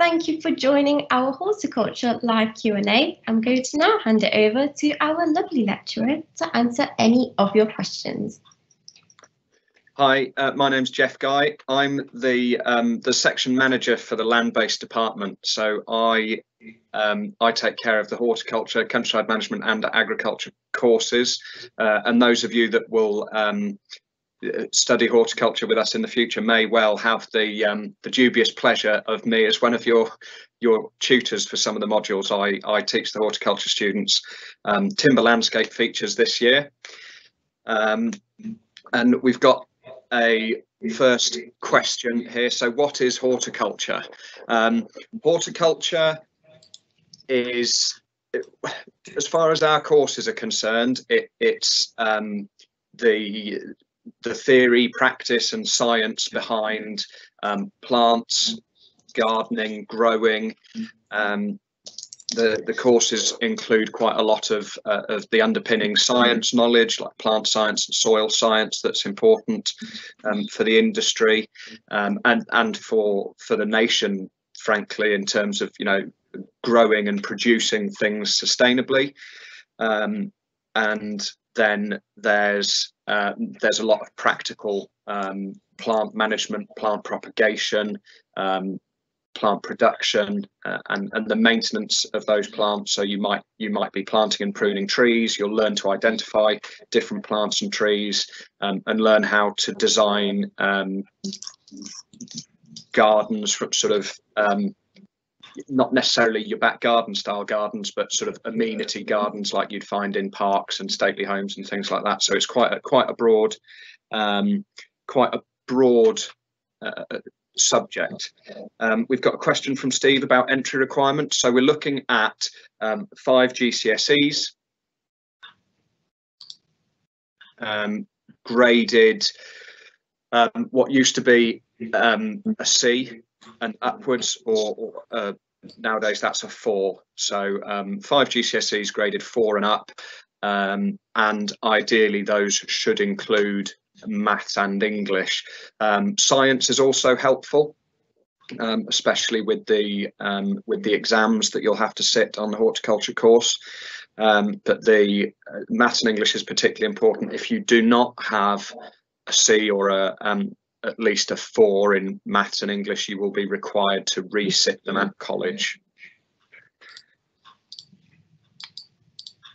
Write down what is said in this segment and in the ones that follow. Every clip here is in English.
thank you for joining our horticulture live Q&A. I'm going to now hand it over to our lovely lecturer to answer any of your questions. Hi, uh, my name's Jeff Guy. I'm the um, the section manager for the land-based department. So I um, I take care of the horticulture, countryside management, and agriculture courses. Uh, and those of you that will um, study horticulture with us in the future may well have the um, the dubious pleasure of me as one of your your tutors for some of the modules I, I teach the horticulture students. Um, timber landscape features this year. Um, and we've got a first question here. So what is horticulture? Um, horticulture is, as far as our courses are concerned, it, it's um, the the theory, practice, and science behind um, plants, gardening, growing. Um, the the courses include quite a lot of uh, of the underpinning science knowledge, like plant science and soil science, that's important um, for the industry um, and and for for the nation, frankly, in terms of you know growing and producing things sustainably. Um, and then there's uh, there's a lot of practical um, plant management, plant propagation, um, plant production, uh, and and the maintenance of those plants. So you might you might be planting and pruning trees. You'll learn to identify different plants and trees, um, and learn how to design um, gardens sort of um, not necessarily your back garden style gardens, but sort of amenity gardens like you'd find in parks and stately homes and things like that. So it's quite a quite a broad, um, quite a broad uh, subject. Um, we've got a question from Steve about entry requirements. So we're looking at um, five GCSEs, um, graded um, what used to be um, a C and upwards, or, or uh, nowadays that's a four. So um, five GCSEs graded four and up, um, and ideally those should include maths and English. Um, science is also helpful. Um, especially with the um, with the exams that you'll have to sit on the horticulture course, um, but the uh, maths and English is particularly important. If you do not have a C or a at least a four in maths and English, you will be required to resit them at college.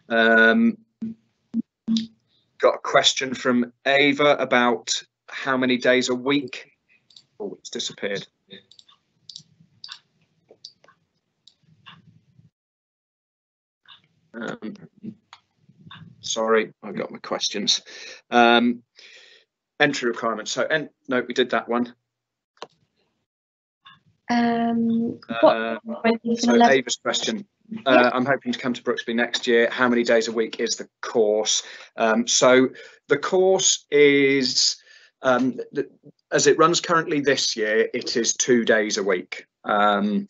Um, got a question from Ava about how many days a week. Oh, it's disappeared. Um, sorry, I've got my questions. Um, entry requirements. So, and no, we did that one. Um, um, so Ava's question. Uh, I'm hoping to come to Brooksby next year. How many days a week is the course? Um, so the course is, um, as it runs currently this year, it is two days a week. Um,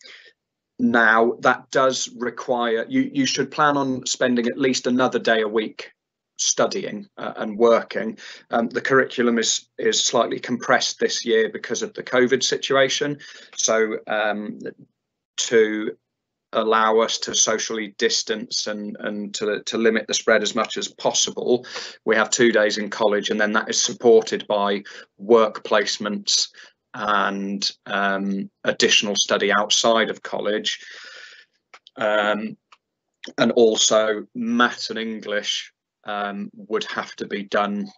now that does require you. You should plan on spending at least another day a week studying uh, and working. Um, the curriculum is is slightly compressed this year because of the COVID situation. So um, to allow us to socially distance and and to to limit the spread as much as possible, we have two days in college, and then that is supported by work placements and um, additional study outside of college. Um, and also maths and English um, would have to be done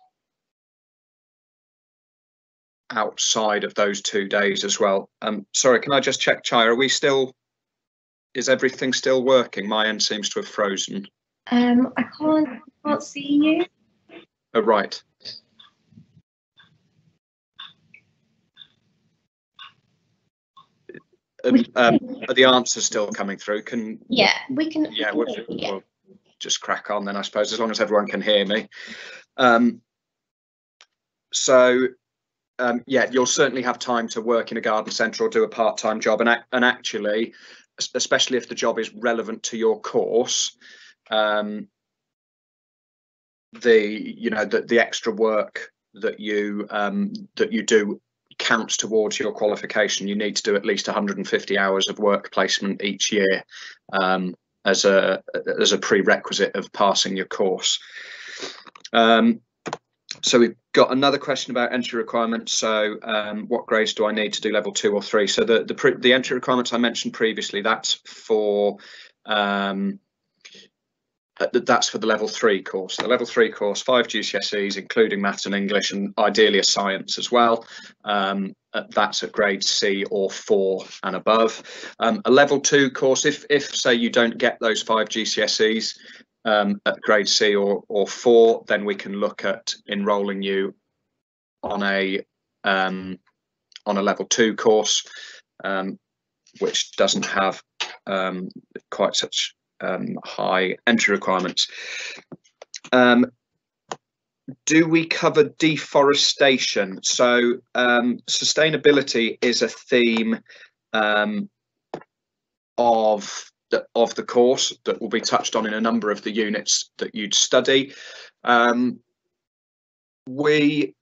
outside of those two days as well. Um, sorry, can I just check, Chai, are we still, is everything still working? My end seems to have frozen. Um, I can't, can't see you. Oh, right. Um, um, are the answers still coming through? Can yeah, we can. Yeah, we'll, yeah. we'll just crack on then, I suppose, as long as everyone can hear me. Um, so um, yeah, you'll certainly have time to work in a garden centre or do a part-time job. And, and actually, especially if the job is relevant to your course, um, the you know the, the extra work that you um, that you do counts towards your qualification. You need to do at least 150 hours of work placement each year um, as a as a prerequisite of passing your course. Um, so we've got another question about entry requirements. So um, what grades do I need to do level two or three? So the the, the entry requirements I mentioned previously, that's for um, uh, that's for the level three course. The level three course, five GCSEs, including maths and English, and ideally a science as well. Um, that's at grade C or four and above. Um, a level two course, if if say you don't get those five GCSEs um, at grade C or or four, then we can look at enrolling you on a um, on a level two course, um, which doesn't have um, quite such um, high entry requirements. Um, do we cover deforestation? So um, sustainability is a theme um, of the, of the course that will be touched on in a number of the units that you'd study. Um, we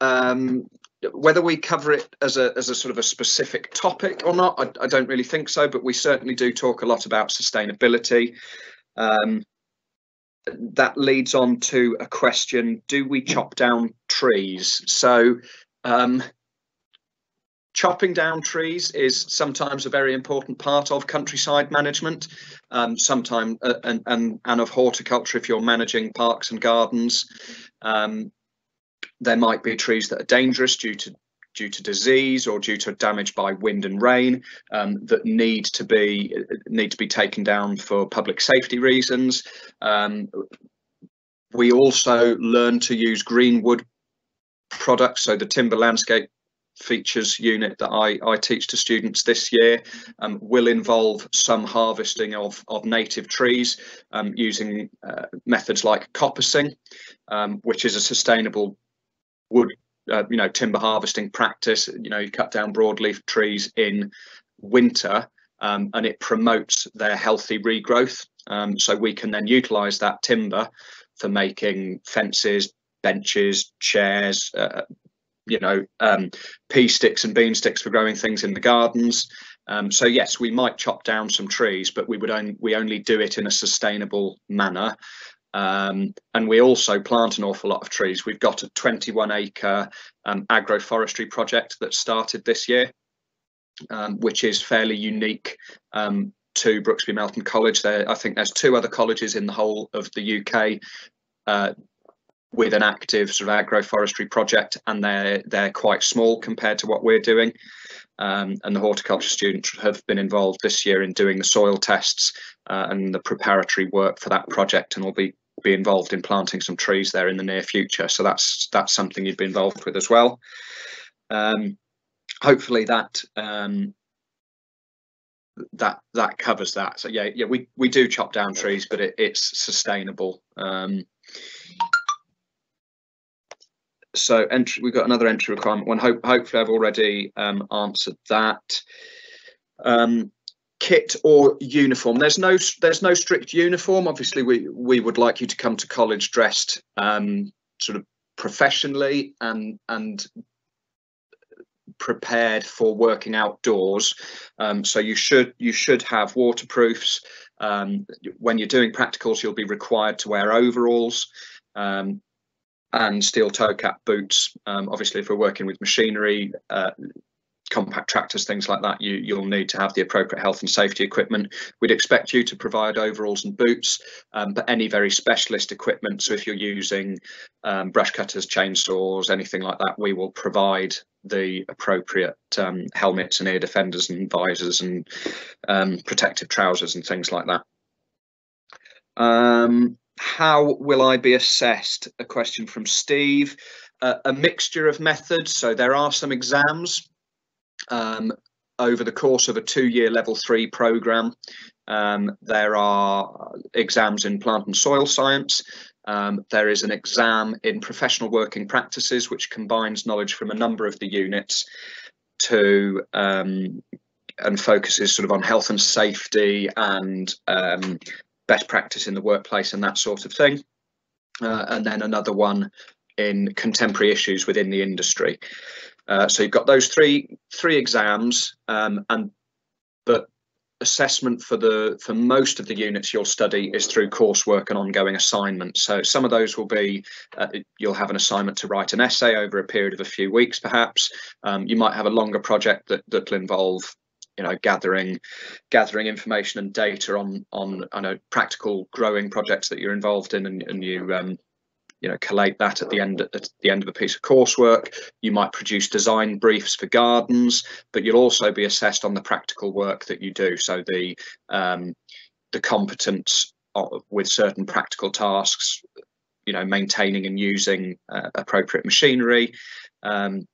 um, whether we cover it as a as a sort of a specific topic or not, I, I don't really think so. But we certainly do talk a lot about sustainability. Um, that leads on to a question: Do we chop down trees? So, um, chopping down trees is sometimes a very important part of countryside management. Um, sometimes uh, and, and and of horticulture if you're managing parks and gardens. Um, there might be trees that are dangerous due to due to disease or due to damage by wind and rain um, that need to be need to be taken down for public safety reasons. Um, we also learn to use green wood products. So the timber landscape features unit that I, I teach to students this year um, will involve some harvesting of, of native trees um, using uh, methods like coppicing, um, which is a sustainable wood, uh, you know, timber harvesting practice. You know, you cut down broadleaf trees in winter, um, and it promotes their healthy regrowth. Um, so we can then utilise that timber for making fences, benches, chairs, uh, you know, um, pea sticks and bean sticks for growing things in the gardens. Um, so yes, we might chop down some trees, but we would only we only do it in a sustainable manner. Um, and we also plant an awful lot of trees. We've got a 21 acre um, agroforestry project that started this year, um, which is fairly unique um, to Brooksby Melton College. There, I think there's two other colleges in the whole of the UK uh, with an active sort of agroforestry project, and they're they're quite small compared to what we're doing. Um, and the horticulture students have been involved this year in doing the soil tests uh, and the preparatory work for that project, and will be be involved in planting some trees there in the near future. So that's that's something you'd be involved with as well. Um, hopefully that um, that that covers that. So yeah, yeah, we we do chop down trees, but it, it's sustainable. Um, so entry, we've got another entry requirement one. Hope, hopefully, I've already um, answered that. Um, kit or uniform. There's no there's no strict uniform. Obviously we we would like you to come to college dressed um, sort of professionally and and prepared for working outdoors. Um, so you should you should have waterproofs. Um, when you're doing practicals you'll be required to wear overalls um, and steel toe cap boots. Um, obviously if we're working with machinery uh, compact tractors, things like that, you, you'll need to have the appropriate health and safety equipment. We'd expect you to provide overalls and boots, um, but any very specialist equipment, so if you're using um, brush cutters, chainsaws, anything like that, we will provide the appropriate um, helmets and ear defenders and visors and um, protective trousers and things like that. Um, how will I be assessed? A question from Steve. Uh, a mixture of methods. So there are some exams um, over the course of a two-year level three program. Um, there are exams in plant and soil science. Um, there is an exam in professional working practices, which combines knowledge from a number of the units to um, and focuses sort of on health and safety and um, best practice in the workplace and that sort of thing. Uh, and then another one in contemporary issues within the industry. Uh, so you've got those three three exams, um, and but assessment for the for most of the units you'll study is through coursework and ongoing assignments. So some of those will be uh, you'll have an assignment to write an essay over a period of a few weeks, perhaps. Um, you might have a longer project that that'll involve you know gathering gathering information and data on on I know practical growing projects that you're involved in and, and you um, you know collate that at the end at the end of a piece of coursework. You might produce design briefs for gardens but you'll also be assessed on the practical work that you do. So the um, the competence of, with certain practical tasks you know maintaining and using uh, appropriate machinery um,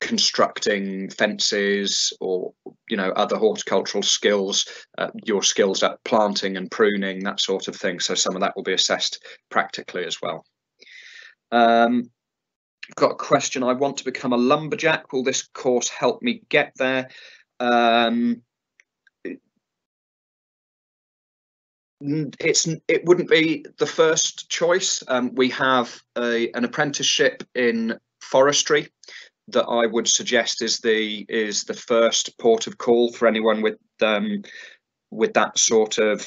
constructing fences or you know other horticultural skills uh, your skills at planting and pruning that sort of thing. So some of that will be assessed practically as well. Um, got a question. I want to become a lumberjack. Will this course help me get there? Um, it's it wouldn't be the first choice. Um, we have a, an apprenticeship in forestry that I would suggest is the is the first port of call for anyone with um, with that sort of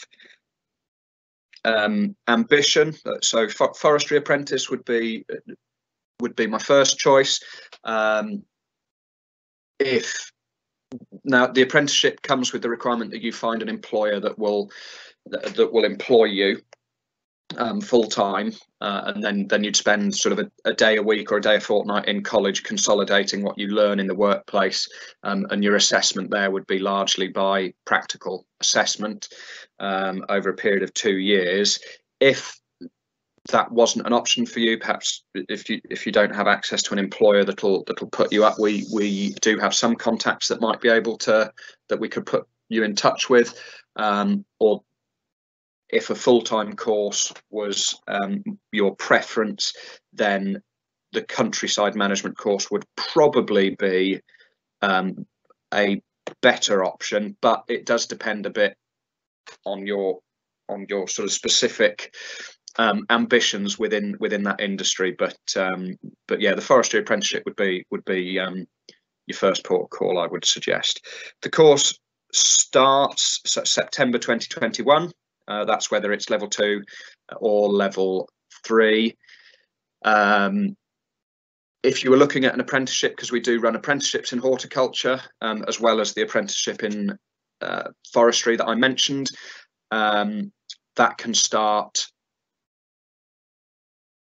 um, ambition. So for, forestry apprentice would be would be my first choice. Um, if now the apprenticeship comes with the requirement that you find an employer that will that, that will employ you um, full time, uh, and then then you'd spend sort of a, a, day a week or a day a fortnight in college, consolidating what you learn in the workplace, um, and your assessment there would be largely by practical assessment um, over a period of two years. If that wasn't an option for you, perhaps if you if you don't have access to an employer that'll that'll put you up, we we do have some contacts that might be able to that we could put you in touch with, um, or if a full-time course was um, your preference, then the countryside management course would probably be um, a better option, but it does depend a bit on your on your sort of specific um, ambitions within within that industry. But um, but yeah, the forestry apprenticeship would be would be um, your first port of call. I would suggest the course starts September 2021. Uh, that's whether it's level two or level three. Um, if you were looking at an apprenticeship, because we do run apprenticeships in horticulture, um, as well as the apprenticeship in uh, forestry that I mentioned, um, that can start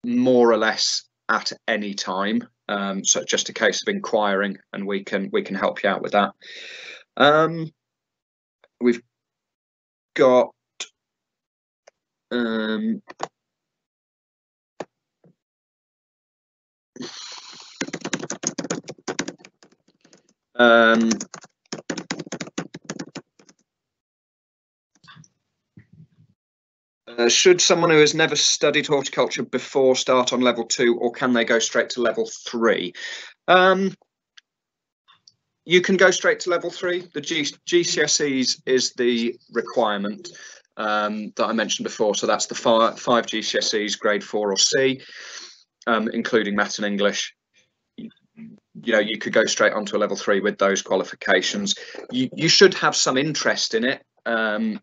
more or less at any time. Um, so just a case of inquiring, and we can we can help you out with that. Um, we've got um, um, uh, should someone who has never studied horticulture before start on level two or can they go straight to level three? Um, you can go straight to level three. The G GCSEs is the requirement um, that I mentioned before. So that's the five, five GCSEs, grade four or C, um, including maths and English. You know, you could go straight onto a level three with those qualifications. You, you should have some interest in it um,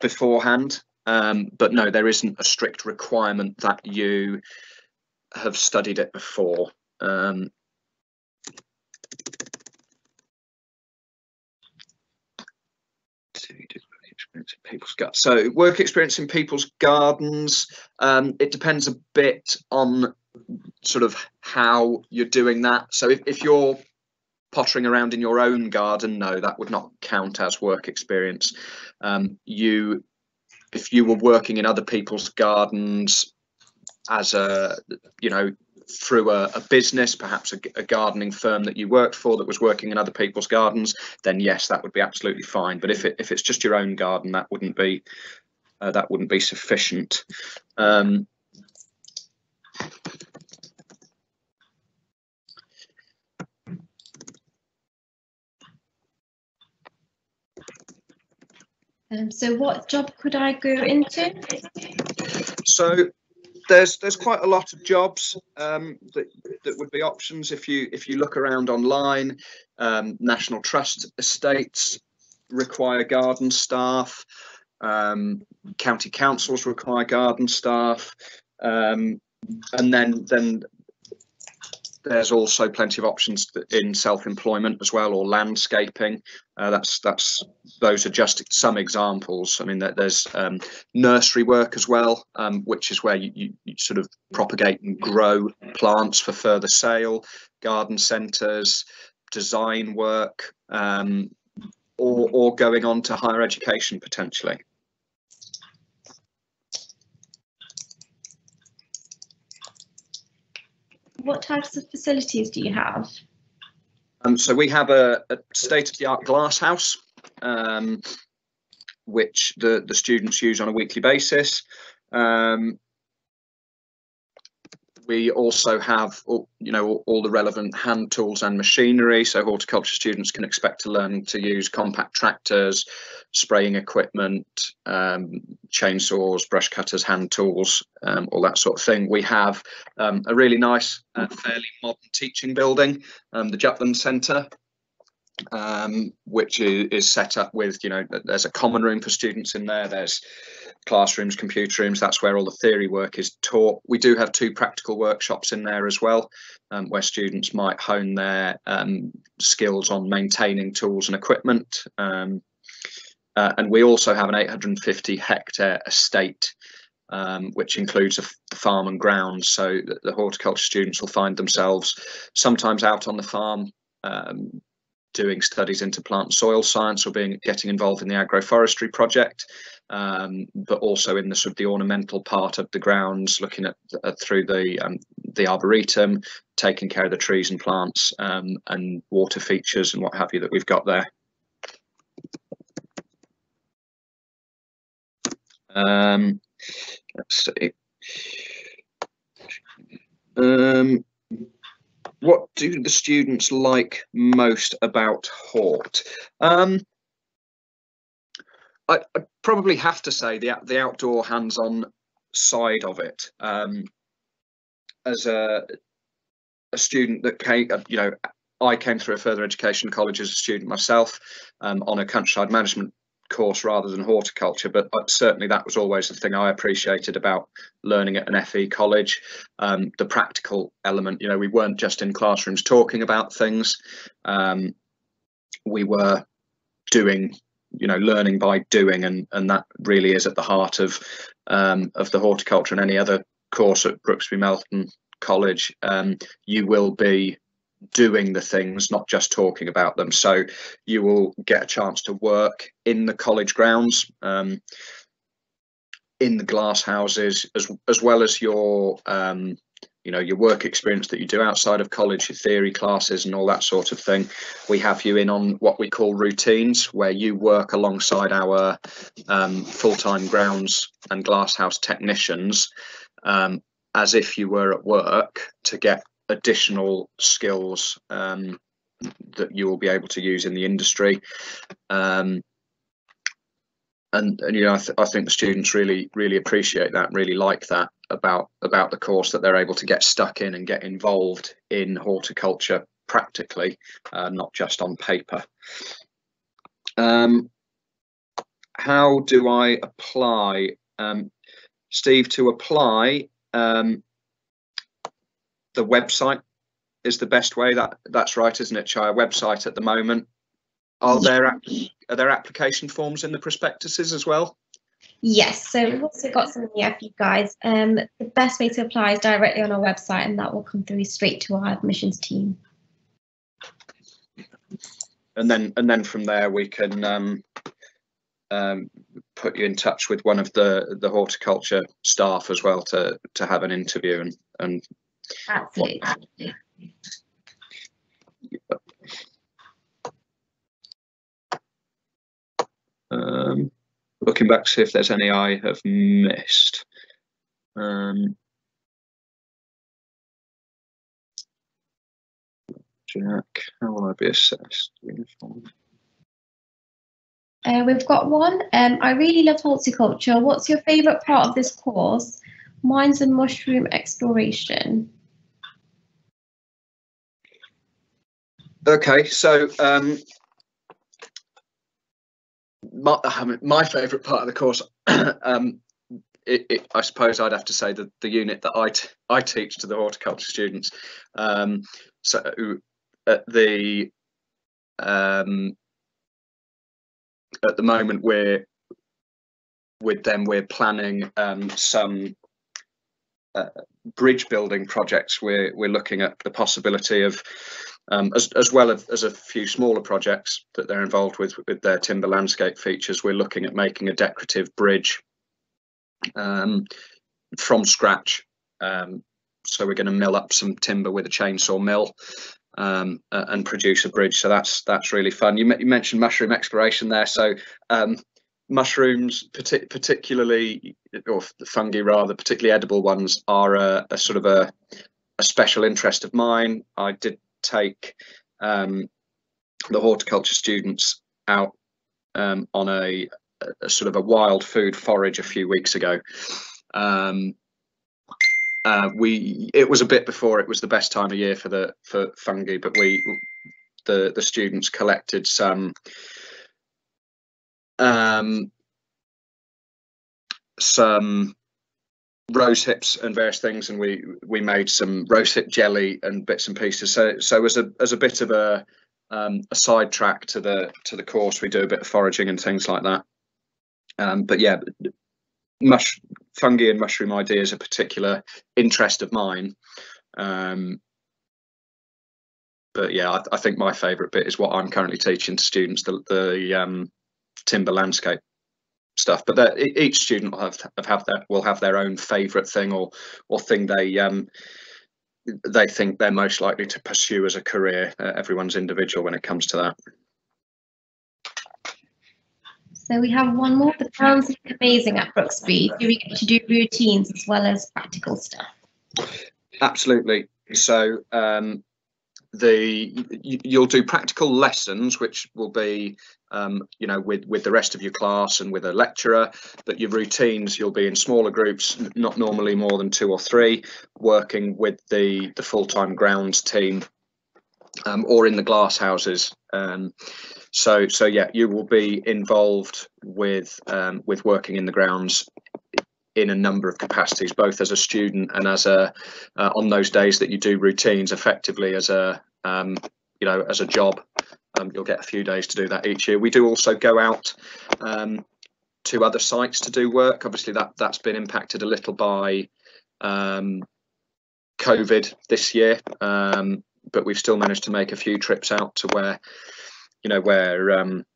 beforehand, um, but no, there isn't a strict requirement that you have studied it before. Experience in people's gardens. So work experience in people's gardens. Um, it depends a bit on sort of how you're doing that. So if, if you're pottering around in your own garden, no, that would not count as work experience. Um, you, if you were working in other people's gardens as a, you know, through a, a business, perhaps a, a, gardening firm that you worked for that was working in other people's gardens, then yes, that would be absolutely fine. But if it if it's just your own garden, that wouldn't be uh, that wouldn't be sufficient. Um, um, so what job could I go into? So there's there's quite a lot of jobs um, that that would be options if you if you look around online. Um, National Trust estates require garden staff. Um, county councils require garden staff, um, and then then there's also plenty of options in self-employment as well, or landscaping. Uh, that's that's those are just some examples. I mean, there's um, nursery work as well, um, which is where you, you, you, sort of propagate and grow plants for further sale. Garden centres, design work, um, or or going on to higher education potentially. What types of facilities do you have? Um, so we have a, a state-of-the-art glass house, um, which the, the students use on a weekly basis. Um, we also have, you know, all, all, the relevant hand tools and machinery. So horticulture students can expect to learn to use compact tractors, spraying equipment, um, chainsaws, brush cutters, hand tools, um, all that sort of thing. We have um, a really nice, uh, fairly modern teaching building, um, the Jutland Centre, um, which is, is, set up with, you know, there's a common room for students in there. There's classrooms, computer rooms. That's where all the theory work is taught. We do have two practical workshops in there as well, um, where students might hone their um, skills on maintaining tools and equipment. Um, uh, and we also have an 850 hectare estate, um, which includes a farm and grounds. So the, the, horticulture students will find themselves sometimes out on the farm um, doing studies into plant soil science or being getting involved in the agroforestry project, um, but also in the sort of the ornamental part of the grounds, looking at uh, through the um, the arboretum, taking care of the trees and plants um, and water features and what have you that we've got there. Um, let's see. What do the students like most about Hort? Um, I, I, probably have to say the the outdoor hands-on side of it. Um, as a a student that came, uh, you know, I came through a further education college as a student myself um, on a countryside management course rather than horticulture, but certainly that was always the thing I appreciated about learning at an FE college. Um, the practical element, you know, we weren't just in classrooms talking about things. Um, we were doing, you know, learning by doing, and and that really is at the heart of um, of the horticulture and any other course at Brooksby Melton College. Um, you will be doing the things, not just talking about them. So you will get a chance to work in the college grounds, um, in the glass houses, as as well as your um, you know your work experience that you do outside of college, your theory classes and all that sort of thing. We have you in on what we call routines, where you work alongside our um, full-time grounds and glasshouse technicians. Um, as if you were at work to get additional skills um, that you will be able to use in the industry. Um, and, and you know, I, th I think the students really, really appreciate that, really like that about about the course that they're able to get stuck in and get involved in horticulture practically, uh, not just on paper. Um, how do I apply, um, Steve? To apply, um, the website is the best way. That that's right, isn't it? Shire website at the moment. Are there are there application forms in the prospectuses as well? Yes, so we've also got some in the FE guides. Um, the best way to apply is directly on our website, and that will come through straight to our admissions team. And then and then from there we can um, um, put you in touch with one of the the horticulture staff as well to to have an interview and and Absolutely. Um, looking back to see if there's any I have missed. Um, Jack, how will I be assessed? Uh, we've got one. Um, I really love horticulture. What's your favourite part of this course? mines and mushroom exploration? Okay, so um, my, my favourite part of the course, um, it, it, I suppose I'd have to say that the unit that I, I teach to the horticulture students. Um, so at the um, at the moment we're with them we're planning um, some uh, bridge building projects. We're we're looking at the possibility of um, as, as well as, as, a few smaller projects that they're involved with with their timber landscape features, we're looking at making a decorative bridge um, from scratch. Um, so we're going to mill up some timber with a chainsaw mill um, and produce a bridge. So that's that's really fun. You, you mentioned mushroom exploration there. So um, mushrooms, partic particularly or fungi rather, particularly edible ones, are a, a sort of a, a special interest of mine. I did take um, the horticulture students out um, on a, a, sort of a wild food forage a few weeks ago. Um, uh, we it was a bit before it was the best time of year for the for fungi, but we the the students collected some um, some rose hips and various things, and we we made some rose hip jelly and bits and pieces. So so as a as a bit of a um, a sidetrack to the to the course, we do a bit of foraging and things like that. Um, but yeah, mush fungi and mushroom ideas a particular interest of mine. Um, but yeah, I, I think my favourite bit is what I'm currently teaching to students the the um, timber landscape stuff but that each student will have have their will have their own favorite thing or or thing they um they think they're most likely to pursue as a career uh, everyone's individual when it comes to that. So we have one more. That sounds amazing at Brooksby do we get to do routines as well as practical stuff? Absolutely. So um the you'll do practical lessons which will be um, you know with with the rest of your class and with a lecturer but your routines you'll be in smaller groups not normally more than two or three working with the the full-time grounds team um, or in the glass houses um, so so yeah you will be involved with um, with working in the grounds in a number of capacities, both as a student and as a uh, on those days that you do routines effectively as a um, you know as a job. Um, you'll get a few days to do that each year. We do also go out um, to other sites to do work. Obviously, that that's been impacted a little by um, COVID this year, um, but we've still managed to make a few trips out to where you know where um,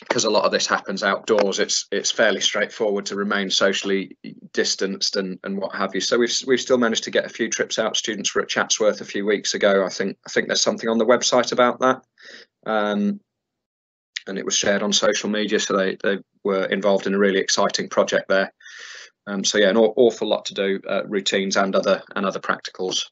because a lot of this happens outdoors, it's it's fairly straightforward to remain socially distanced and and what have you. So we've we've still managed to get a few trips out. Students were at Chatsworth a few weeks ago. I think I think there's something on the website about that, um, and it was shared on social media. So they they were involved in a really exciting project there. Um, so yeah, an awful lot to do, uh, routines and other and other practicals.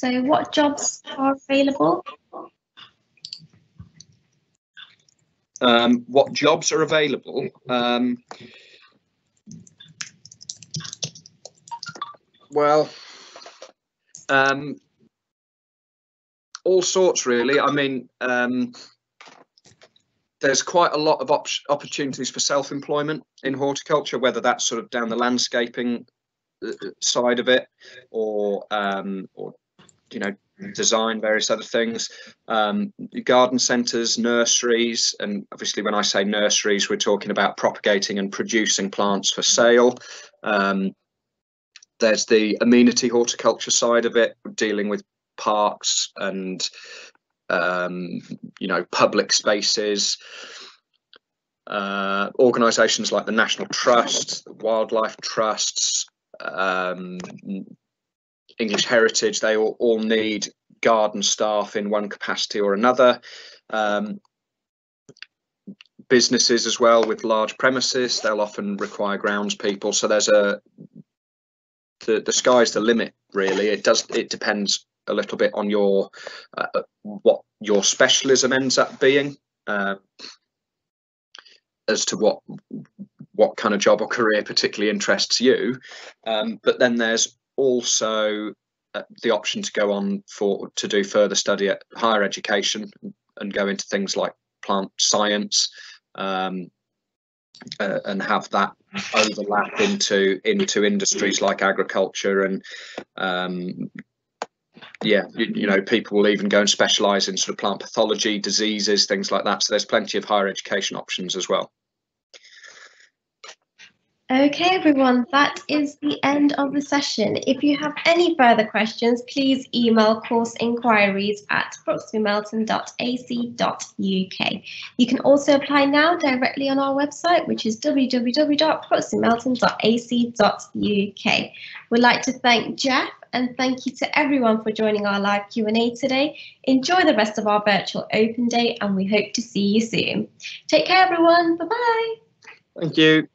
So what jobs are available? Um, what jobs are available? Um, well, um, all sorts really. I mean, um, there's quite a lot of op opportunities for self-employment in horticulture, whether that's sort of down the landscaping uh, side of it or um, or you know design various other things. Um, garden centres nurseries and obviously when i say nurseries we're talking about propagating and producing plants for sale. Um, there's the amenity horticulture side of it dealing with parks and um, you know public spaces. Uh, organisations like the National Trust, wildlife trusts, um, English heritage, they all, all need garden staff in one capacity or another. Um, businesses as well with large premises, they'll often require grounds people. So there's a the the sky's the limit really. It does it depends a little bit on your uh, what your specialism ends up being. uh, as to what what kind of job or career particularly interests you. Um, but then there's also uh, the option to go on for to do further study at higher education and go into things like plant science um, uh, and have that overlap into into industries like agriculture and um, yeah you, you, know people will even go and specialize in sort of plant pathology diseases things like that. So there's plenty of higher education options as well Okay, everyone, that is the end of the session. If you have any further questions, please email course inquiries at brooksbymelton.ac.uk. You can also apply now directly on our website, which is www.brooksbymelton.ac.uk. We'd like to thank Jeff and thank you to everyone for joining our live Q&A today. Enjoy the rest of our virtual open day and we hope to see you soon. Take care, everyone. Bye-bye. Thank you.